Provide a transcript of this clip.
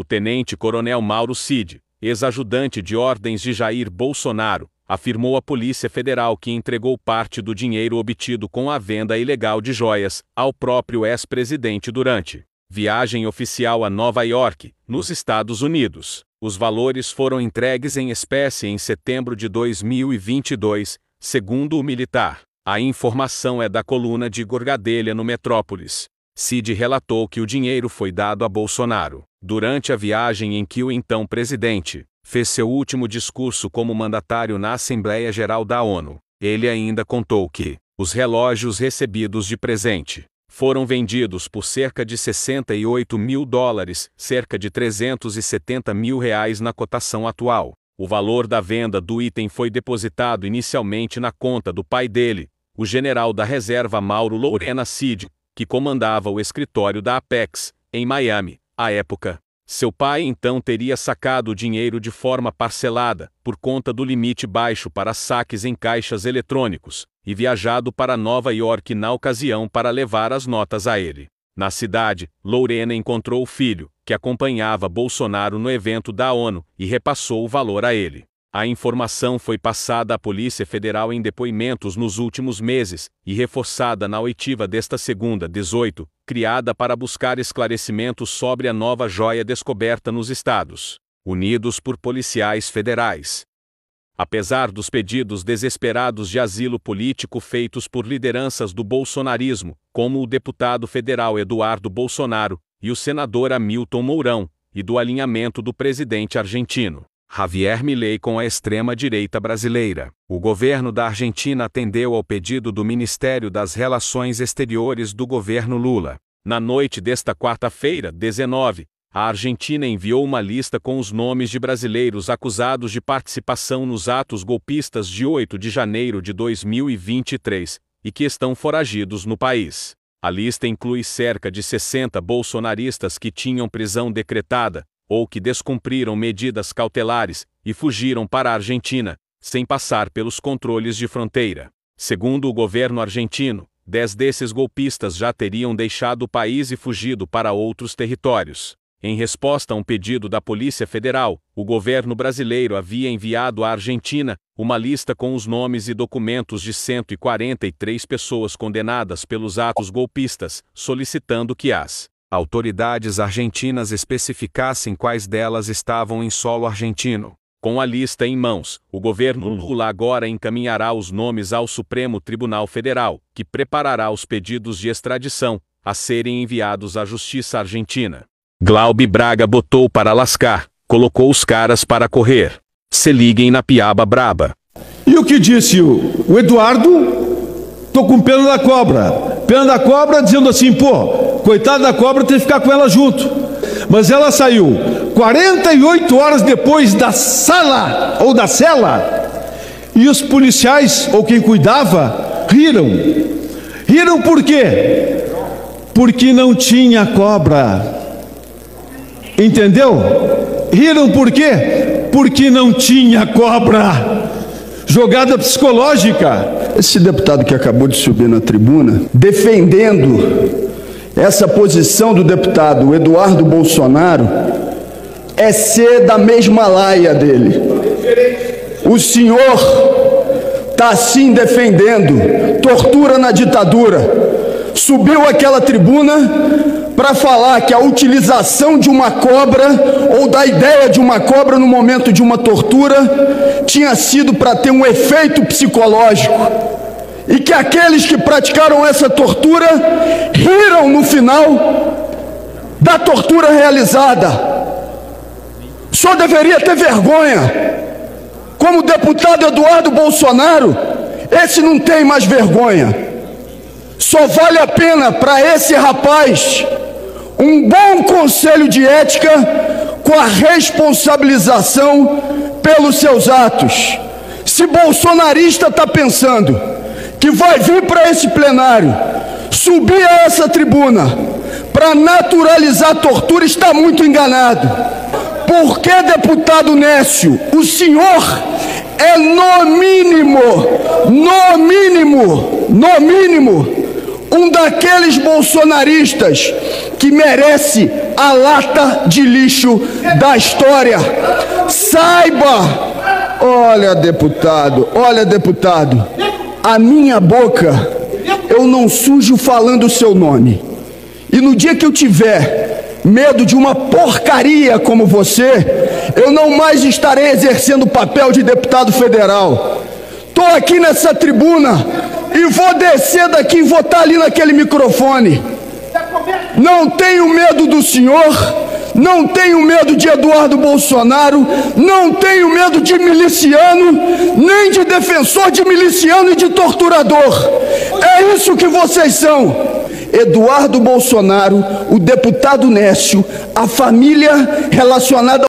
O tenente-coronel Mauro Cid, ex-ajudante de ordens de Jair Bolsonaro, afirmou à Polícia Federal que entregou parte do dinheiro obtido com a venda ilegal de joias ao próprio ex-presidente durante viagem oficial a Nova York, nos Estados Unidos. Os valores foram entregues em espécie em setembro de 2022, segundo o militar. A informação é da coluna de Gorgadelha no Metrópolis. Cid relatou que o dinheiro foi dado a Bolsonaro durante a viagem em que o então presidente fez seu último discurso como mandatário na Assembleia Geral da ONU. Ele ainda contou que os relógios recebidos de presente foram vendidos por cerca de 68 mil dólares, cerca de 370 mil reais na cotação atual. O valor da venda do item foi depositado inicialmente na conta do pai dele, o general da reserva Mauro Lorena Cid, que comandava o escritório da Apex, em Miami, à época. Seu pai então teria sacado o dinheiro de forma parcelada, por conta do limite baixo para saques em caixas eletrônicos, e viajado para Nova York na ocasião para levar as notas a ele. Na cidade, Lorena encontrou o filho, que acompanhava Bolsonaro no evento da ONU, e repassou o valor a ele. A informação foi passada à Polícia Federal em depoimentos nos últimos meses e reforçada na oitiva desta segunda, 18, criada para buscar esclarecimentos sobre a nova joia descoberta nos Estados Unidos por policiais federais. Apesar dos pedidos desesperados de asilo político feitos por lideranças do bolsonarismo, como o deputado federal Eduardo Bolsonaro e o senador Hamilton Mourão, e do alinhamento do presidente argentino Javier Milei com a extrema-direita brasileira. O governo da Argentina atendeu ao pedido do Ministério das Relações Exteriores do governo Lula. Na noite desta quarta-feira, 19, a Argentina enviou uma lista com os nomes de brasileiros acusados de participação nos atos golpistas de 8 de janeiro de 2023 e que estão foragidos no país. A lista inclui cerca de 60 bolsonaristas que tinham prisão decretada, ou que descumpriram medidas cautelares e fugiram para a Argentina, sem passar pelos controles de fronteira. Segundo o governo argentino, dez desses golpistas já teriam deixado o país e fugido para outros territórios. Em resposta a um pedido da Polícia Federal, o governo brasileiro havia enviado à Argentina uma lista com os nomes e documentos de 143 pessoas condenadas pelos atos golpistas, solicitando que as autoridades argentinas especificassem quais delas estavam em solo argentino. Com a lista em mãos, o governo Lula agora encaminhará os nomes ao Supremo Tribunal Federal, que preparará os pedidos de extradição a serem enviados à Justiça Argentina. Glaube Braga botou para lascar, colocou os caras para correr. Se liguem na piaba braba. E o que disse o, o Eduardo? Tô com pena da cobra. Pena da cobra dizendo assim, pô, Coitada da cobra tem que ficar com ela junto. Mas ela saiu 48 horas depois da sala ou da cela. E os policiais ou quem cuidava riram. Riram por quê? Porque não tinha cobra. Entendeu? Riram por quê? Porque não tinha cobra. Jogada psicológica. Esse deputado que acabou de subir na tribuna, defendendo essa posição do deputado Eduardo Bolsonaro é ser da mesma laia dele. O senhor está assim defendendo tortura na ditadura. Subiu aquela tribuna para falar que a utilização de uma cobra ou da ideia de uma cobra no momento de uma tortura tinha sido para ter um efeito psicológico e que aqueles que praticaram essa tortura riram no final da tortura realizada. Só deveria ter vergonha. Como o deputado Eduardo Bolsonaro, esse não tem mais vergonha. Só vale a pena para esse rapaz um bom conselho de ética com a responsabilização pelos seus atos. Se bolsonarista está pensando que vai vir para esse plenário, subir a essa tribuna, para naturalizar a tortura, está muito enganado. Porque, deputado Nécio, o senhor é no mínimo, no mínimo, no mínimo, um daqueles bolsonaristas que merece a lata de lixo da história. Saiba, olha, deputado, olha, deputado, a minha boca eu não sujo falando o seu nome. E no dia que eu tiver medo de uma porcaria como você, eu não mais estarei exercendo o papel de deputado federal. Estou aqui nessa tribuna e vou descer daqui e vou estar ali naquele microfone. Não tenho medo do senhor, não tenho medo de Eduardo Bolsonaro, não tenho medo de miliciano, nem de defensor de miliciano e de torturador. É isso que vocês são. Eduardo Bolsonaro, o deputado Nécio, a família relacionada